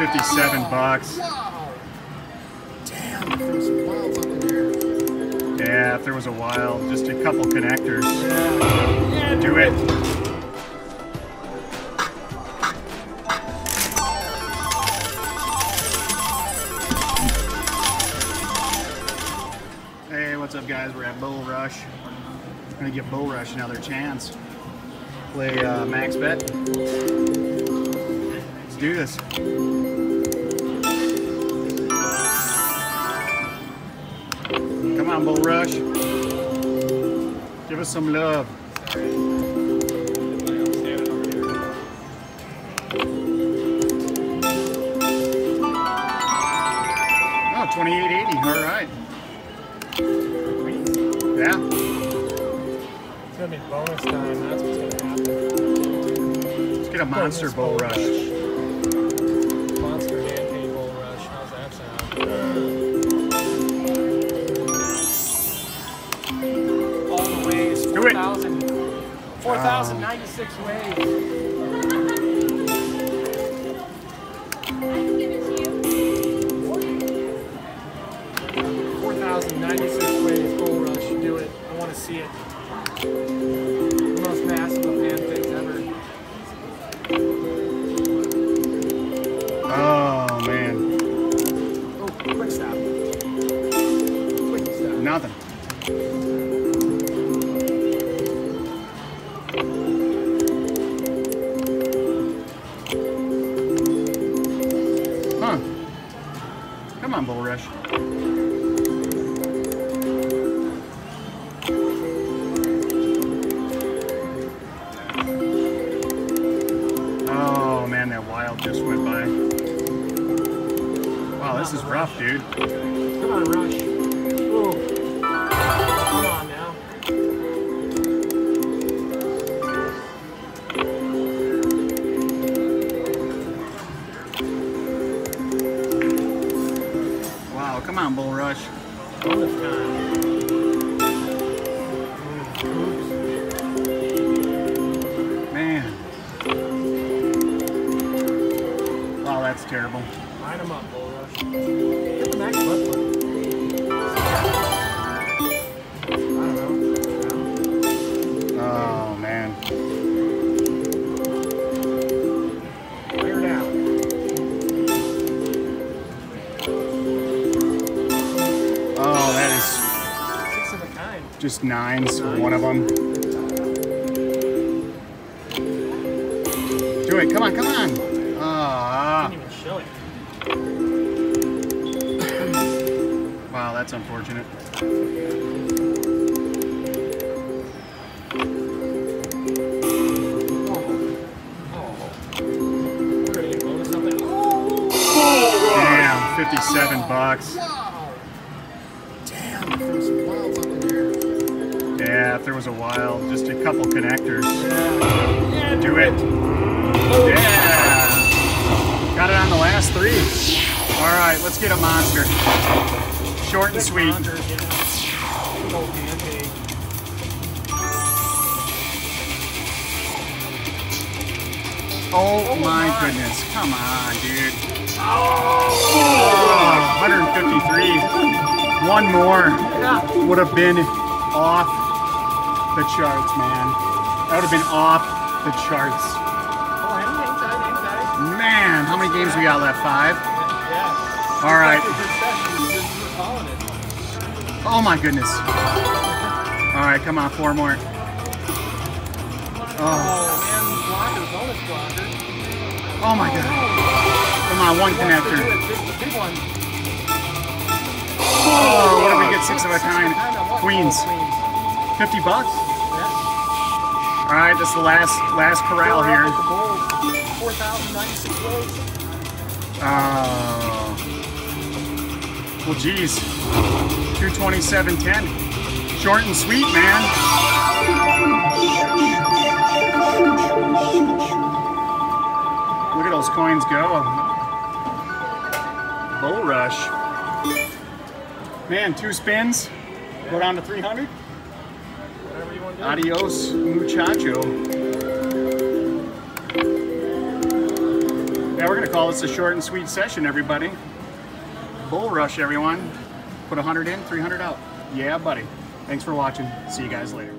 57 bucks. Damn, there was some wilds up in. Yeah, if there was a wild, just a couple connectors. Yeah, Do it. Hey, what's up guys? We're at Bull Rush. I'm gonna give Bull Rush another chance. Play uh, max bet. Let's do this. Come on, Bull Rush. Give us some love. Oh, 2880. All right. Yeah. It's gonna be bonus time. That's what's gonna happen. Let's get a monster bull rush. Monster Dante Bull Rush. How's that sound? 4,000 4,096 ways. Four thousand ninety-six ways Bull Rush. Do it. I want to see it. The most massive of pancakes ever. Oh man, Oh, quick stop. Quick stop. nothing. Huh? Come on, bull rush. Oh man, that wild just went by. Wow, this is rough, dude. Come on, Rush. Time. Man. Wow, that's terrible. Line them up, Bull Rush. Just nines. One of them. Do it. Come on, come on. Ah. Didn't even show it. Wow, that's unfortunate. Oh. We're gonna get bonus up there. Oh! Damn, 57 bucks. If there was a while, just a couple connectors. Yeah, Do it. Yeah. Got it on the last three. All right, let's get a monster. Short and sweet. Oh, my, my. goodness. Come on, dude. Oh, 153. One more would have been off the charts, man. That would have been off the charts. Oh, hang, hang tight, hang tight. Man, how many games we got left? Five? Yeah. All right. Good session. You just were calling it. Oh my goodness. All right, come on, four more. Oh, Oh, man, blocker, bonus blocker. oh my god. Come on, one connector. Big, big one. Oh, what did we get? Six of a kind. Queens. Oh, 50 bucks? Yeah. All right, this is the last last corral here. With the Bulls, 4,096 votes. Oh. Well, geez. 227.10. Short and sweet, man. Look at those coins go. Bull rush. Man, two spins. Go down to 300. Adios, muchacho. Yeah, we're gonna call this a short and sweet session, everybody. Bull rush, everyone. Put 100 in, 300 out. Yeah, buddy. Thanks for watching. See you guys later.